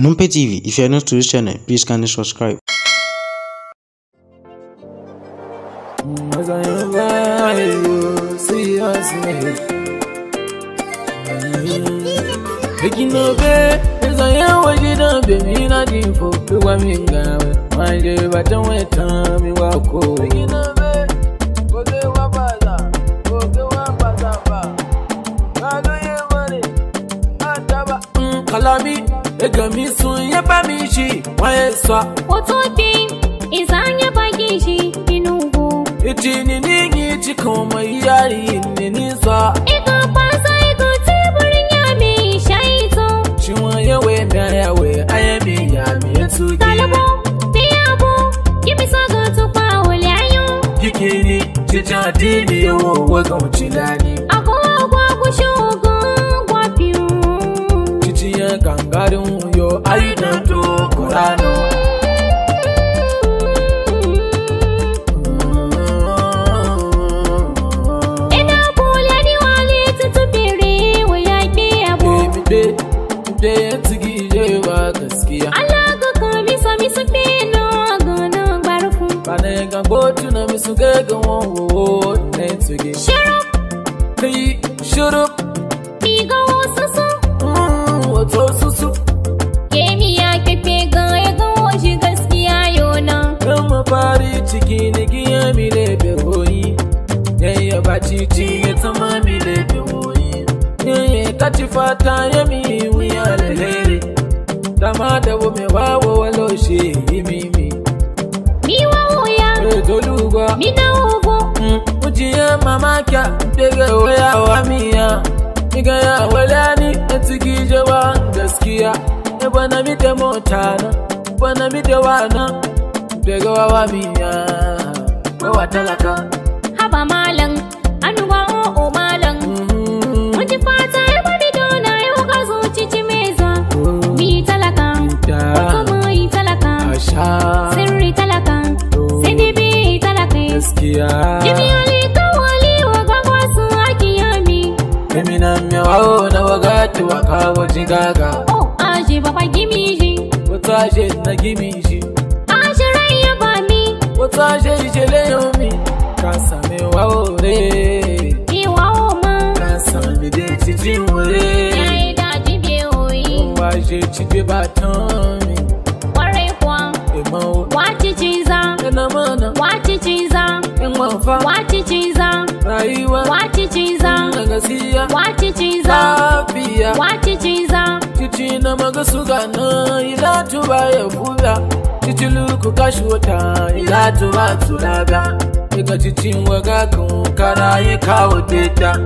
Numpy TV, if you are new to this channel, please kindly subscribe. Mm, Bikinobe, is Kado ye mare Ataba Kalami Ega mi sun ye ba mi shi Wa ye sa Otopi, izanya bagishi inugu. Itini ningi cikin mai yari ne nisa Iko pasa iko tiburin yami shaito. Ciwon yawe na yawe ayami ya mi tuge Talabo, biyabo, gibi sogo tupa waliayo. Kikini cikin adini yawo wagon cilani Ako agwa kangarin yo ayyukan to kurano Ina kula ni wali tutubiri. Be, be, gaskiya. Allah ga kami so mi su pino gana barfu. Bane ga botu na misu gaga wawo na tuge Sharap, Kai, shurup, Mafari ciki na giya mi lebe hoyi Yayya ba cici ya tama mi lebe hoyi Yayya kaci fata ya mi wuya lalere Dama da bu me wawo walo shi mimi Mi wa wuya, E toluwa mi na ubo. Ujiya mamakya daga waya wa miya Iga ya wala ni a ciki jawa gaskiya. E bana mi da mota na Bana mi da wana Daga wawa miya Wawa talaka Haba malam, anuwa o'o malam. Mun ji fata ya bari dona yau ka zo cici meza. Mi talaka, kuma yi talaka. Asha Sirri talaka, sai dai bi talaka. Gaskiya Jimi ali kawali wa gagwa su aki yami. Emina myawawo na wagati wakawo jigaga Oh, aje baba gimi ji. Wata na gimi shi Wata je ijele yomi Ka same wawo re Iwa o ma. Ka same de cikin Ya wure yi daji biye oyi. Waje cibe ba tami Kwarai kuwa. Emawo Wace ciza, Ina mana. Wace ciza, In mafa wace ciza, Rayuwa wace ciza, Na gasiya wace ciza, Lafiya. Wace ciza, Cici na maga suga na ila tuba ya buga titilu kukashuta ingatu vatulaga ikachichimwa kakunkara ikawoteta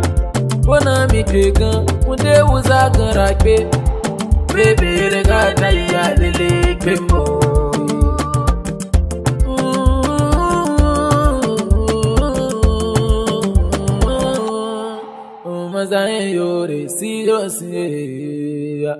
bona mitwika mudeuzagarake beberekataiyalelekemo Mazae yore siyo siya.